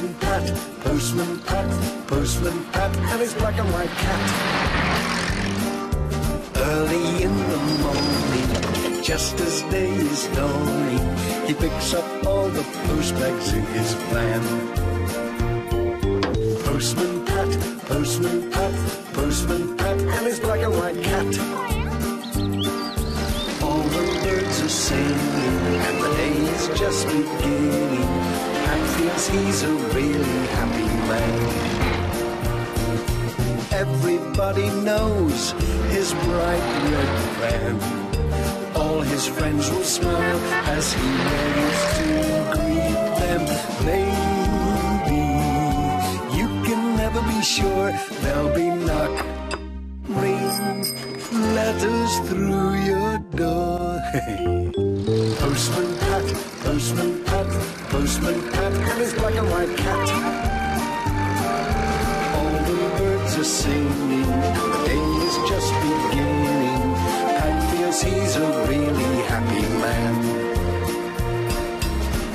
Postman Pat, Postman Pat, Postman Pat, and his black and white cat. Early in the morning, just as day is dawning, he picks up all the post bags in his van. Postman Pat, Postman Pat, Postman Pat, and his black and white cat. All the birds are singing, and the day is just beginning. He's a really happy man. Everybody knows his bright red van. All his friends will smile as he waves to greet them. Maybe you can never be sure there'll be knock, ring, letters through your door. Postman singing, the day is just beginning. Pat feels he's a really happy man.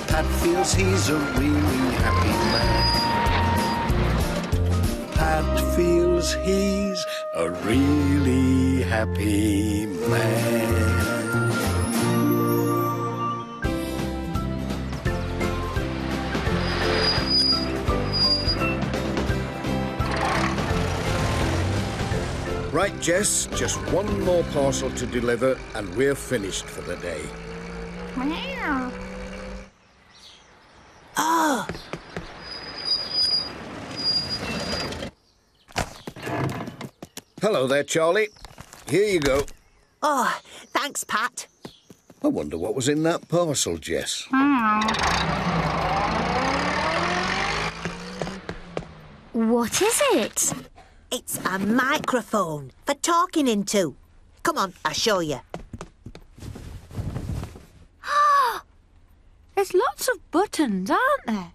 Pat feels he's a really happy man. Pat feels he's a really happy man. Jess, just one more parcel to deliver and we're finished for the day. Meow. Oh, ah. Hello there, Charlie. Here you go. oh, thanks, Pat. I wonder what was in that parcel, Jess. What is it? It's a microphone for talking into. Come on, I'll show you. There's lots of buttons, aren't there?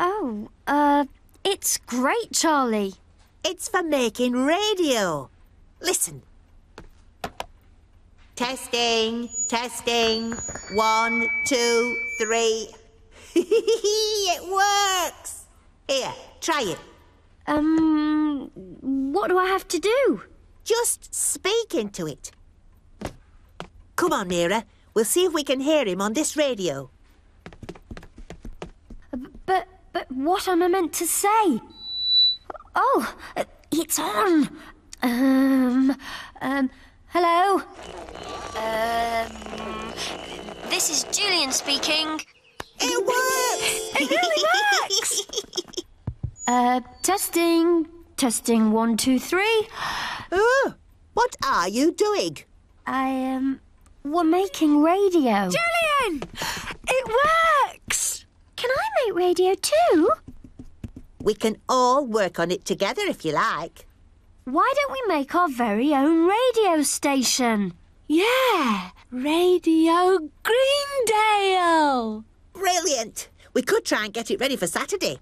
Oh, uh, it's great, Charlie. It's for making radio. Listen. Testing, testing. One, two, three. it works. Here, try it. Um, what do I have to do? Just speak into it. Come on, Meera. We'll see if we can hear him on this radio. But, but what am I meant to say? Oh, uh, it's on. Um, um, hello? Um, this is Julian speaking. It works! It really works! Uh, testing, testing, one, two, three. oh, what are you doing? I, um, we're making radio. Julian! It works! Can I make radio too? We can all work on it together if you like. Why don't we make our very own radio station? Yeah, Radio Greendale! Brilliant! We could try and get it ready for Saturday.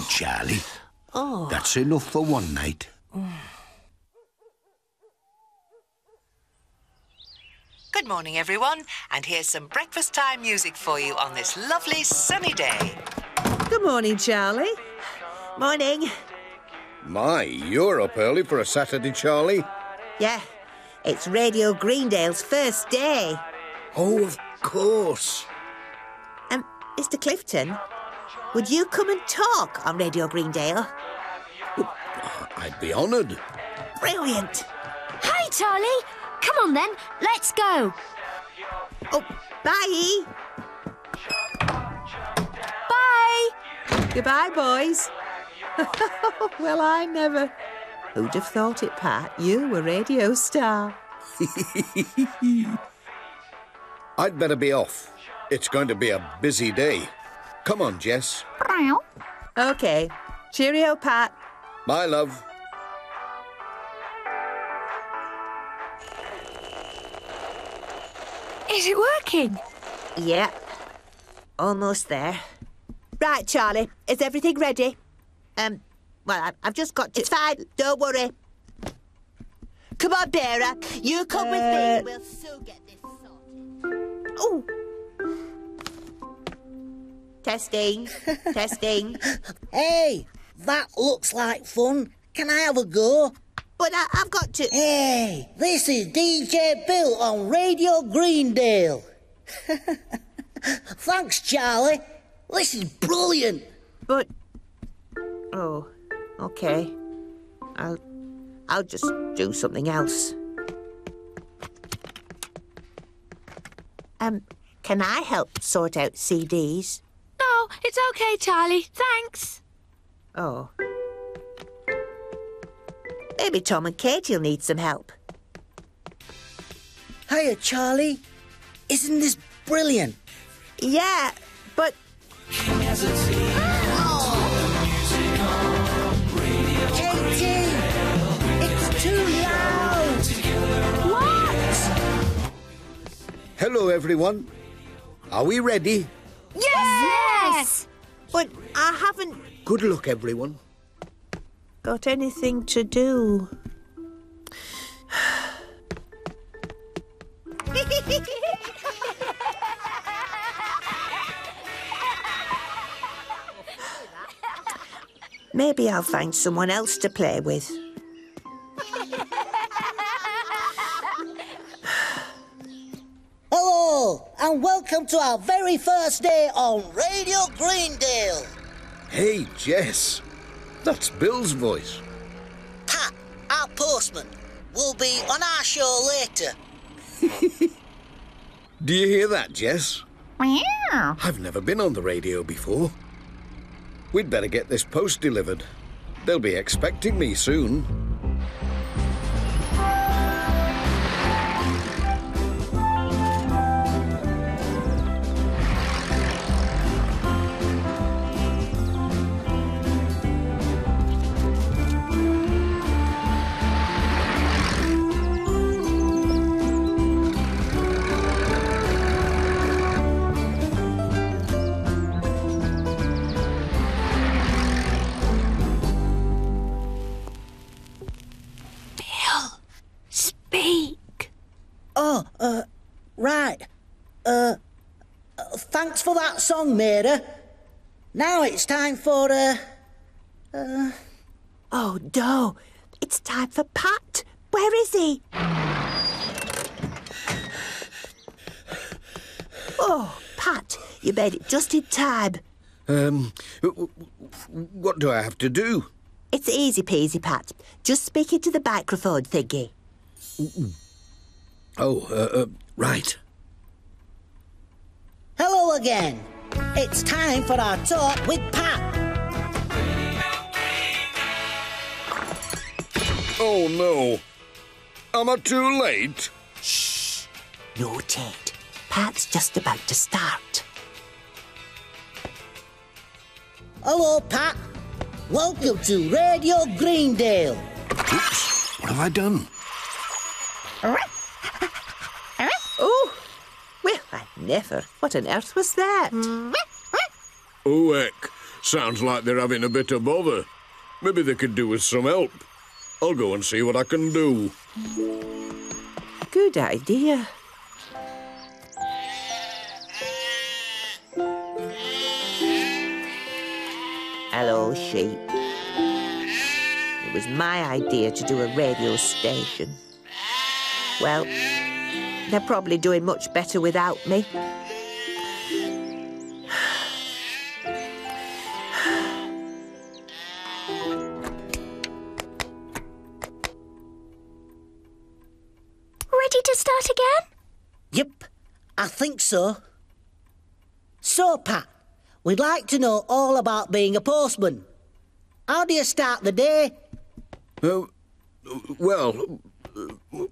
On, Charlie. Oh. That's enough for one night. Good morning, everyone, and here's some breakfast time music for you on this lovely sunny day. Good morning, Charlie. Morning. My, you're up early for a Saturday, Charlie. Yeah, it's Radio Greendale's first day. Oh, of course. Um, Mr. Clifton, would you come and talk on Radio Greendale? Uh, I'd be honoured. Brilliant. Hi, Charlie. Come on then, let's go. Oh, bye. Bye. Goodbye, boys. well, I never. Who'd have thought it, Pat? You were radio star. I'd better be off. It's going to be a busy day. Come on, Jess. OK. Cheerio, Pat. Bye, love. Is it working? Yeah. Almost there. Right, Charlie. Is everything ready? Um, well, I- I've just got to... It's fine. Don't worry. Come on, Bearer. You come with me. We'll soon get this sorted. Oh. Testing. Testing. Hey, that looks like fun. Can I have a go? But I, I've got to... Hey, this is DJ Bill on Radio Greendale. Thanks, Charlie. This is brilliant. But... Oh, OK. I'll... I'll just do something else. Um, can I help sort out CDs? No, it's okay, Charlie. Thanks. Oh. Maybe Tom and Katie will need some help. Hiya, Charlie. Isn't this brilliant? Yeah, but Katie! It's too loud! What? Hello, everyone. Are we ready? Yes! But I haven't Good luck, everyone. got anything to do. Maybe I'll find someone else to play with. Welcome to our very first day on Radio Greendale. Hey, Jess. That's Bill's voice. Pat, our postman, will be on our show later. Do you hear that, Jess? I've never been on the radio before. We'd better get this post delivered. They'll be expecting me soon. Oh, uh, right. Uh, uh, thanks for that song, Mary. Now it's time for, uh, Oh no, it's time for Pat. Where is he? Oh, Pat, you made it just in time. Um, w- w- what do I have to do? It's easy peasy, Pat. Just speak into the microphone thingy. Oh, uh, uh, right. hello again. It's time for our talk with Pat. Oh, no. Am I too late? Shh. No, Ted. Pat's just about to start. Hello, Pat. Welcome to Radio Greendale. Oops, what have I done? Oh, well, I never. What on earth was that? Oh, heck. Sounds like they're having a bit of bother. Maybe they could do with some help. I'll go and see what I can do. Good idea. Hello, sheep. It was my idea to do a radio station. Well, they're probably doing much better without me. Ready to start again? Yep, I think so. So, Pat, we'd like to know all about being a postman. How do you start the day? Uh, well,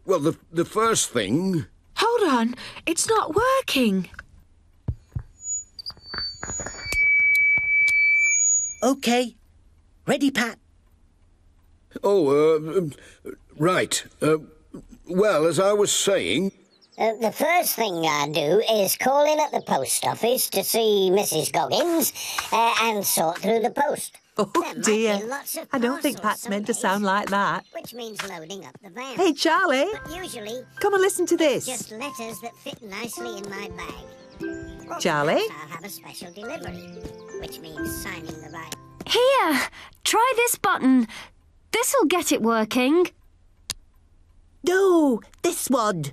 well, the, the first thing. Hold on, it's not working. Okay. Ready, Pat? Oh, uh, um, right. Uh, well, as I was saying... Uh, the first thing I do is call in at the post office to see Mrs. Goggins uh, and sort through the post. Oh There might be dear. lots of I don't think parcels Pat's meant to sound like that. Which means loading up the van. Hey, Charlie, But usually, come and listen to this. just letters that fit nicely in my bag. Charlie? I'll have a special delivery, which means signing the right. Here, try this button. This'll get it working. No, this one.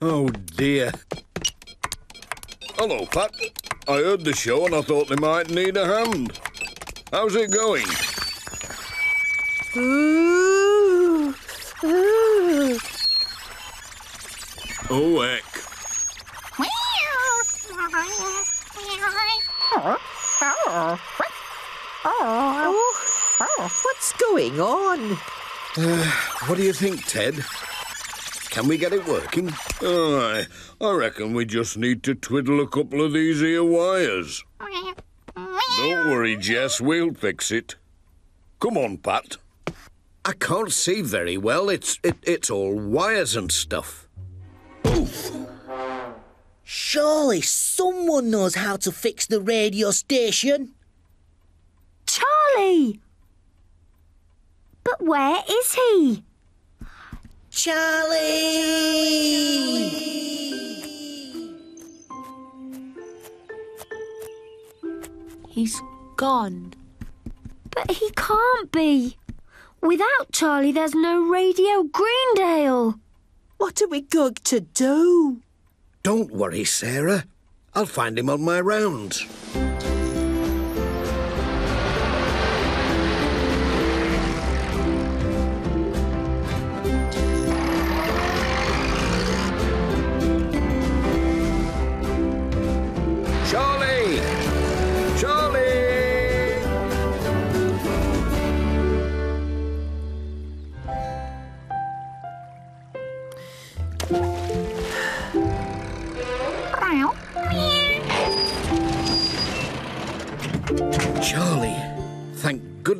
oh dear. Hello, Pat. I heard the show and I thought they might need a hand. How's it going? Ooh. Ooh. Oh, heck. Oh, what's going on? Uh, what do you think, Ted? Can we get it working? Aye, I reckon we just need to twiddle a couple of these here wires. Don't worry, Jess, we'll fix it. Come on, Pat. I can't see very well. It's it, it's all wires and stuff. Oof! Surely someone knows how to fix the radio station. Charlie! But where is he? Charlie! He's gone. But he can't be. Without Charlie, there's no Radio Greendale. What are we going to do? Don't worry, Sarah. I'll find him on my rounds.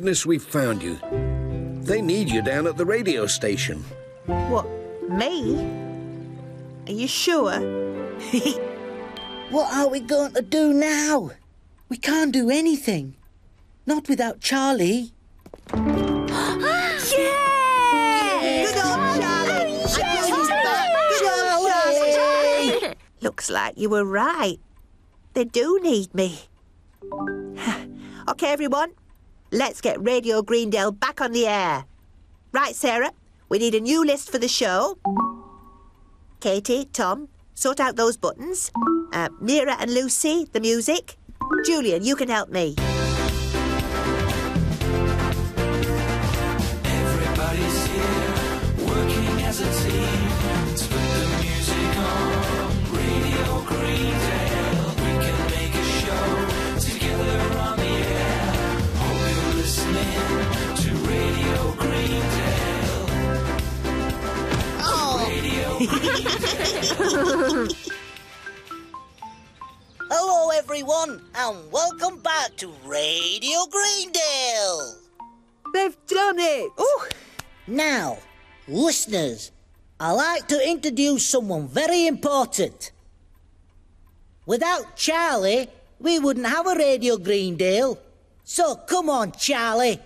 Goodness we found you. They need you down at the radio station. What, me? Are you sure? What are we going to do now? We can't do anything. Not without Charlie. Yeah! Good old Charlie! I knew you'd back. Good old Charlie! Looks like you were right. They do need me. okay, everyone, let's get Radio Greendale back on the air. Right, Sarah, we need a new list for the show. Katie, Tom, sort out those buttons. Uh, Meera and Lucy, the music. Julian, you can help me. Hello, everyone, and welcome back to Radio Greendale. They've done it! Ooh. Now, listeners, I'd like to introduce someone very important. Without Charlie, we wouldn't have a Radio Greendale. So come on, Charlie.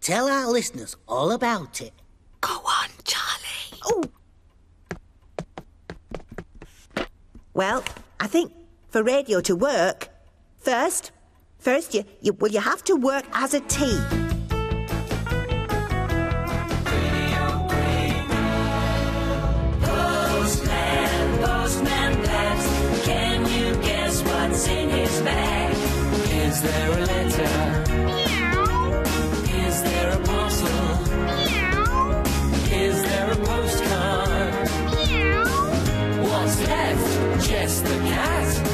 Tell our listeners all about it. Go on, Charlie. Oh. Well, I think for radio to work, first, first you, you well you have to work as a team. Postman, Postman Pat, can you guess what's in his bag? Is there a letter? Catch the cat.